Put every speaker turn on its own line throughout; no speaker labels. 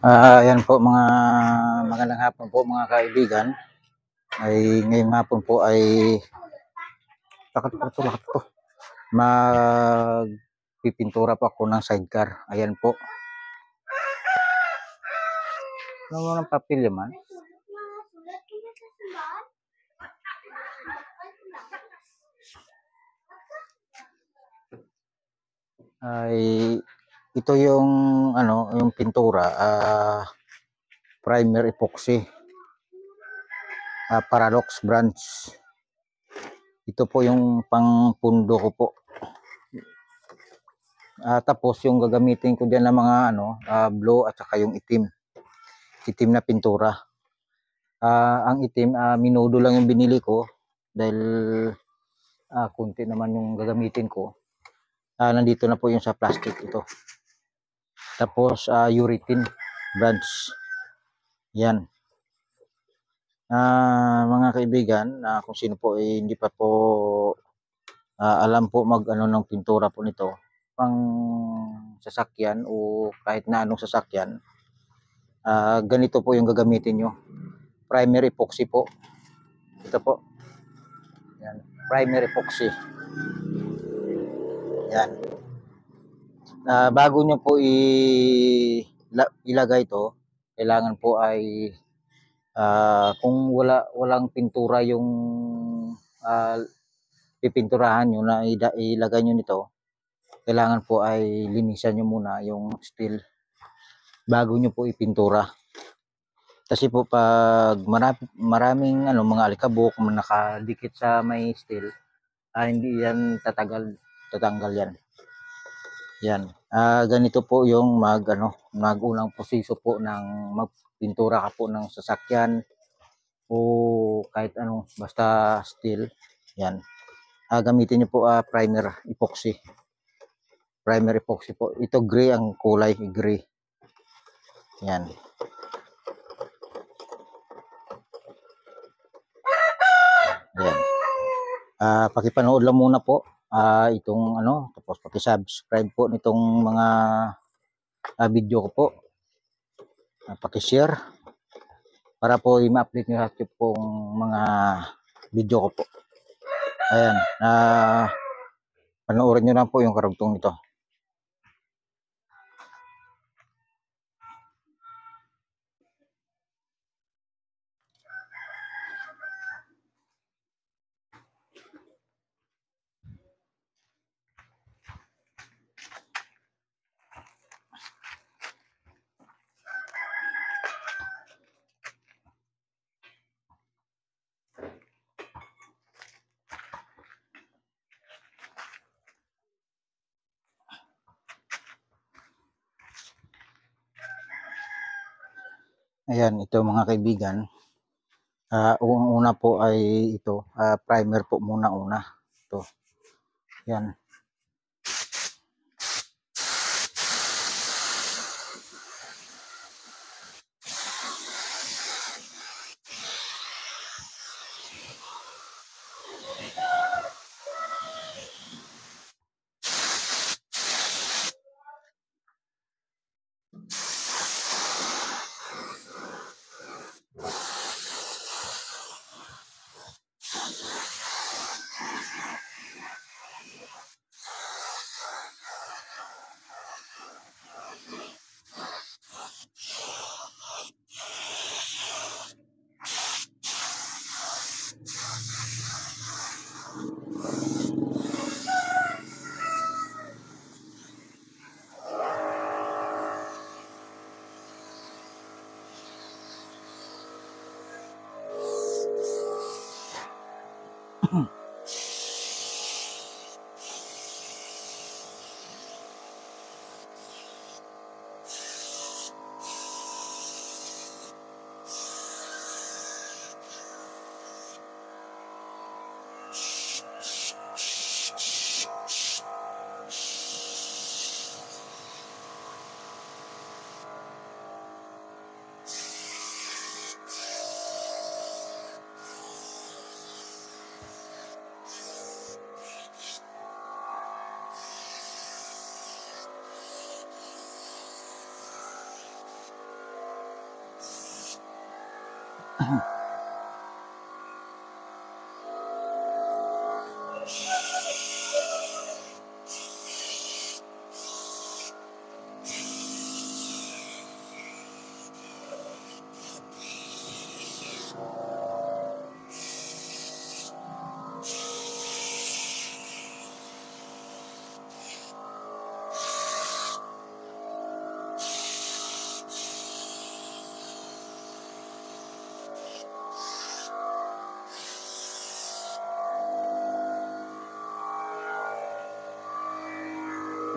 Ah, ayan po mga magandang hapon po mga kaibigan. Ay ngayong hapon po ay lakat po to, lakat po. Magpipintura po ako ng sidecar. Ayan po. Ano mo ng papel yaman? Ay ito yung ano, yung pintura, ah primer epoxy. Ah, Paradox branch. Ito po yung pangpundo ko po. Ah, tapos yung gagamitin ko diyan ng mga ano, ah, blue at saka yung itim. Itim na pintura. Ah, ang itim, ah, minudo lang yung binili ko dahil ah, kunti naman yung gagamitin ko. Ah, nandito na po yung sa plastic ito. Tapos ah, urethane branch. Yan. Ah, mga kaibigan, ah, kung sino po eh, hindi pa po ah, alam po mag ano ng pintura po nito, pang sasakyan o kahit na anong sasakyan, ah, ganito po yung gagamitin nyo. Primary epoxy po. Ito po. Yan. Primary epoxy. Yan. Ah, bago nyo po ilagay to, kailangan po ay ah, kung wala walang pintura yung ah, pipinturahan nyo na ilagay nyo nito, kailangan po ay linisan nyo muna yung steel bago nyo po ipintura. Kasi po pag marami, maraming ano, mga alikabok na nakadikit sa may steel, ah, hindi yan tatagal, tatanggal yan. Yan. Ah, ganito po yung mag ano, magunang proseso po ng magpintura ka po ng sasakyan o kahit ano, basta steel. Yan. Ah, gamitin niyo po ah, primer epoxy. Primer epoxy po. Ito gray ang kulay, gray. Yan. Yan. Ah, pakipanood lang muna po ah itong ano, paki-subscribe po nitong mga ah, video ko po. Ah, paki-share para po i-update niyo lahat yung mga video ko po. Ayan, ah panoorin niyo lang po yung karugtong nito. Ayan, ito mga kaibigan. Ah, unang-una po ay ito, ah, primer po muna una. Ito. Yan.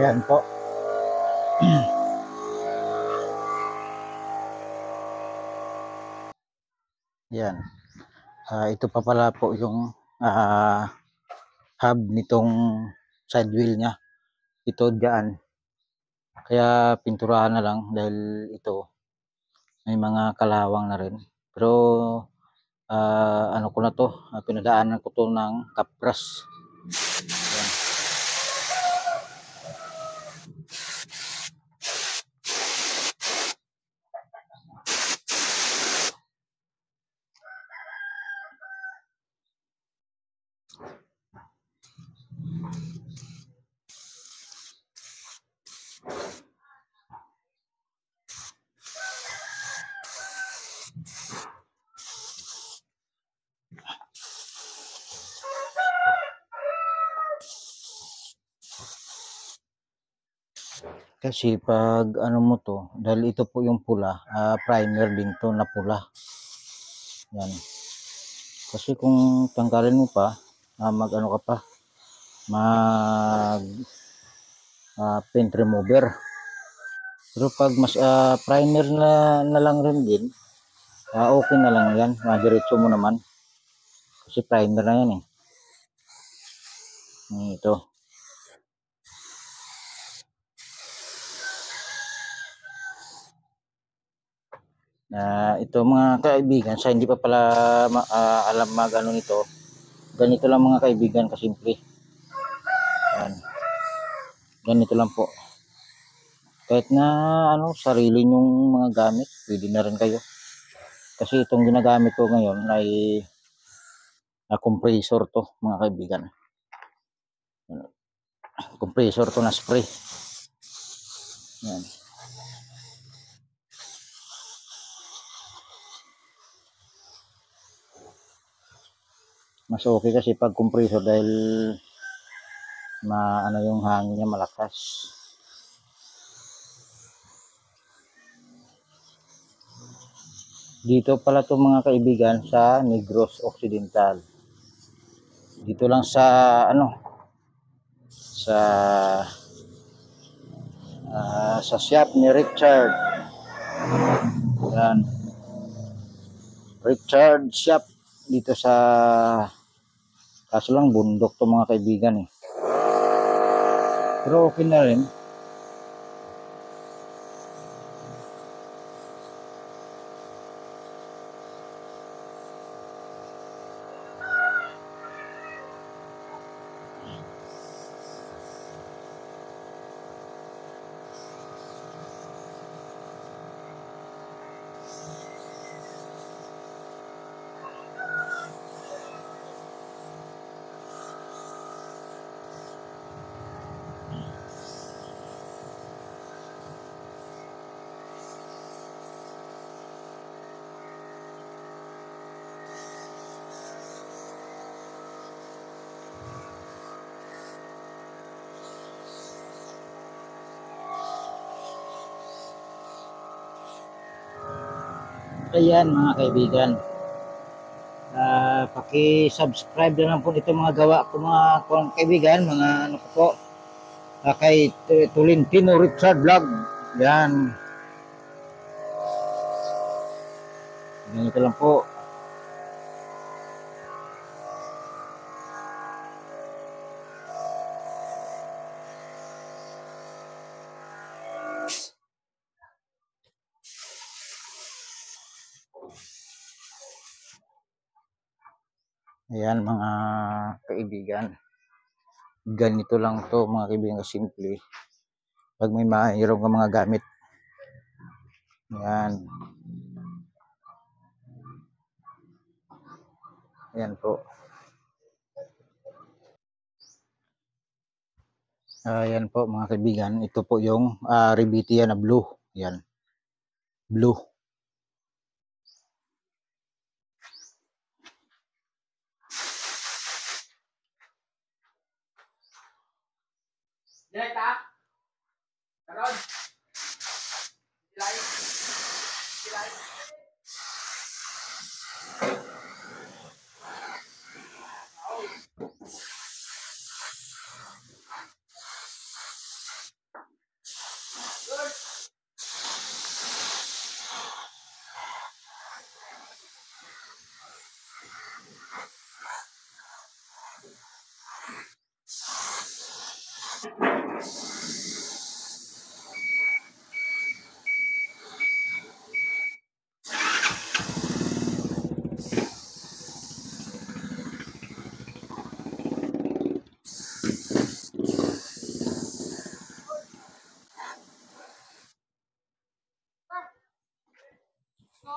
Ayan po. Yan. Ah, ito pa pala po yung ah, hub nitong side wheel niya. Ito diyan. Kaya pinturahan na lang dahil ito may mga kalawang na rin. Pero ah, ano ko na to, pinadaanan ko to ng kapras. Kasi pag ano mo to, dahil ito po yung pula, ah, primer din to na pula. Yan. Kasi kung tanggalin mo pa, ah, mag ano ka pa, mag ah, paint remover. Pero pag mas ah, primer na, na lang rin din, ah, okay na lang yan. Madiretso mo naman. Kasi primer na yan eh. Ito. Na ito mga kaibigan sa hindi pa pala ah, alam mag ano nito ganito lang mga kaibigan kasimple. Yan ganito lang po. Kahit na ano sarili nyong mga gamit pwede na rin kayo. Kasi itong ginagamit ko ngayon ay na compressor to mga kaibigan. Compressor to na spray. Yan mas okay kasi pag compressor dahil maano yung hangin niya malakas. Dito pala to mga kaibigan sa Negros Occidental. Dito lang sa ano sa ah, sa shop ni Richard. Yan. Richard shop dito sa kaso lang bundok to mga kaibigan eh. Pero okay na rin Ayan mga kaibigan. Ah, paki-subscribe na lang po ito mga gawa ko mga kaibigan, mga ano ko po. Ah, kay Tolentino Richard Vlog. Yan. Ganito lang po. Ayan mga kaibigan. Ganito lang to mga kaibigan simple. Pag may mayroong ka mga gamit. Ayan. Ayan po. Ayan po mga kaibigan. Ito po yung uh, Rebitia na blue. Ayan. Blue.
Caralho.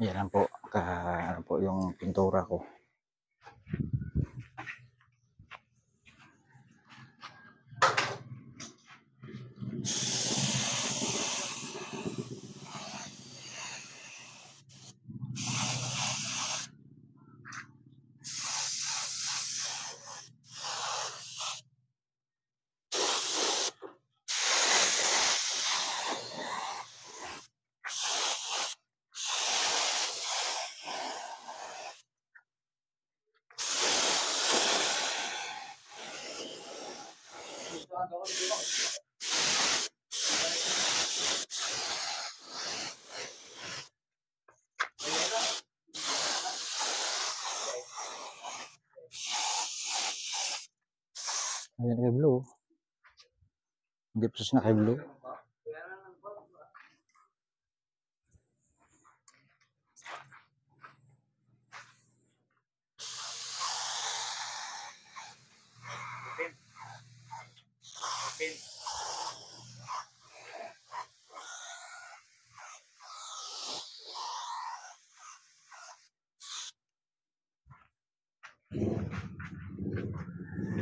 Yan lang po. Ka, ano po yung pintura ko. Ayan kay Blue. Hindi pa siya kay Blue.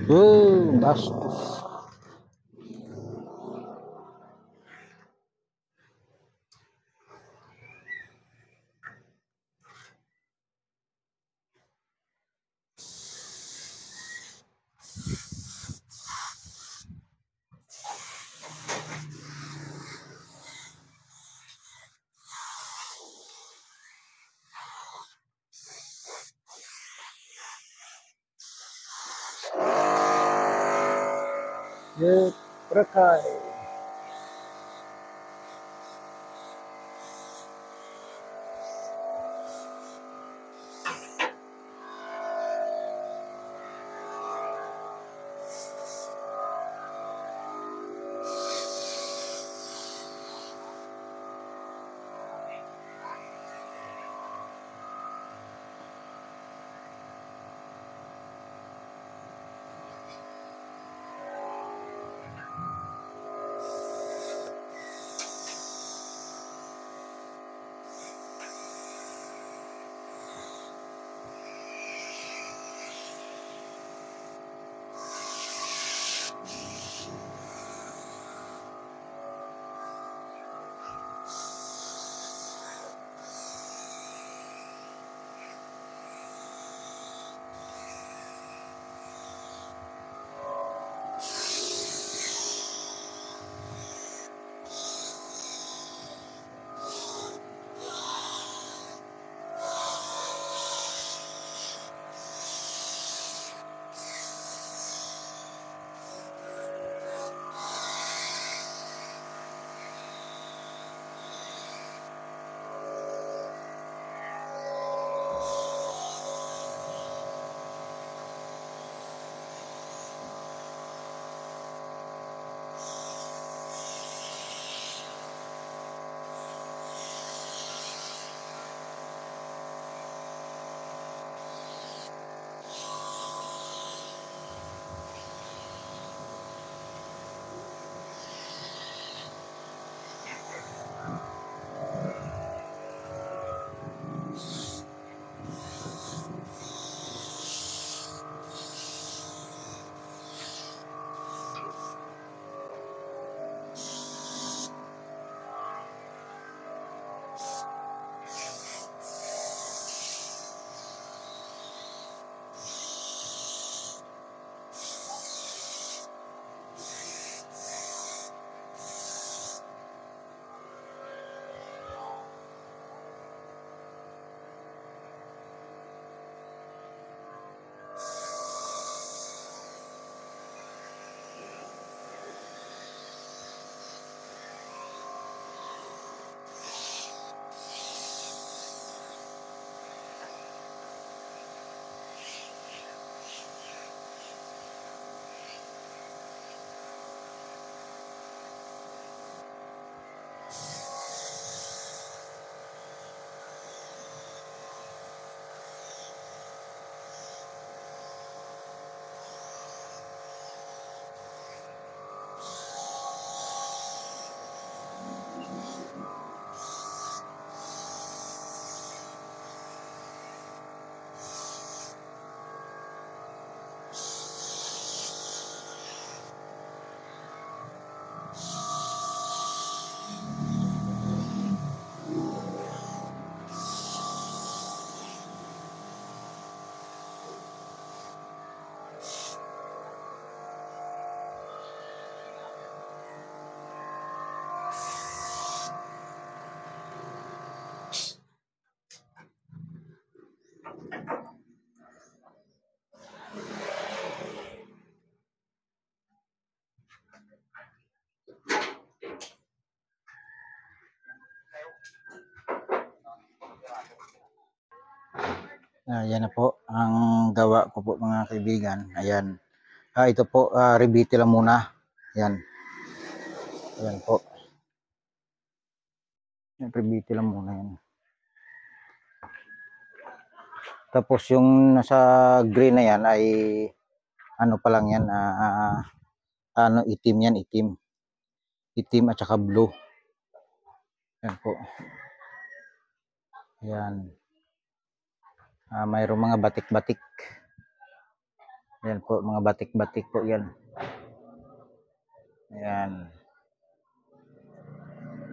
Ei. ये है। Ayan na po ang gawa ko po mga kaibigan. Ayan. Ah, ito po, ah, rebite lang muna. Ayan. Ayan po. Yan, rebite lang muna yan. Tapos yung nasa green na yan ay ano pa lang yan, ah, ah, ano, itim yan, itim. Itim at saka blue. Yan po. Yan. Ah, mayroong mga batik-batik. Yan po, mga batik-batik po yan. Ayan.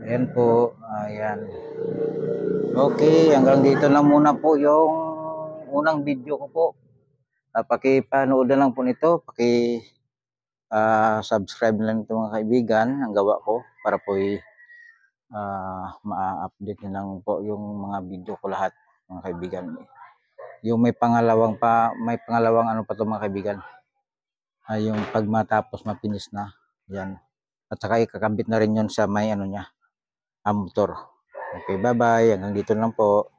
Ayan po. Ayan. Okay, hanggang dito lang muna po yung unang video ko po. Uh, pakipanood na lang po nito. Paki ah, subscribe na lang ito mga kaibigan ang gawa ko para po i ah, ma-update na lang po yung mga video ko lahat mga kaibigan. Yung may pangalawang pa, may pangalawang ano pa to mga kaibigan. Ay yung pag matapos mapinis na. Yan. At saka ikakabit na rin yun sa may ano niya, ang motor. Okay, bye-bye. Hanggang dito lang po.